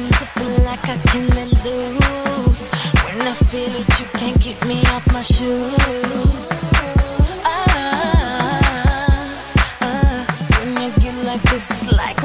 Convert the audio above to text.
starting to feel like I can let loose When I feel it, you can't keep me off my shoes. Ah, ah, ah. When you get like this, it's like